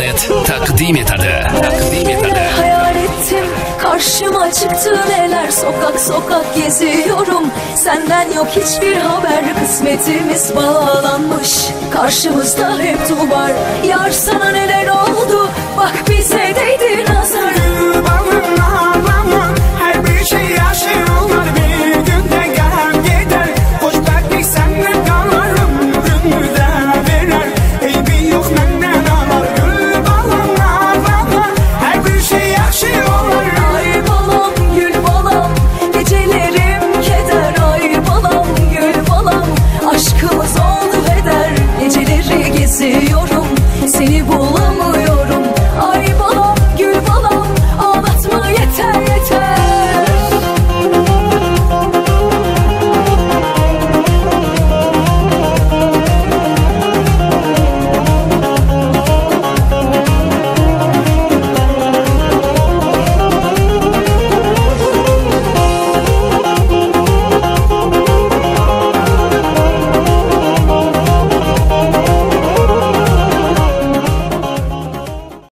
Takdim et adı. Takdim et Neler adı. hayal ettim. Karşıma çıktı neler? Sokak sokak geziyorum. Senden yok hiçbir haber. Kısmetimiz bağlanmış. Karşımızda hep duvar. Yar sana neler See you.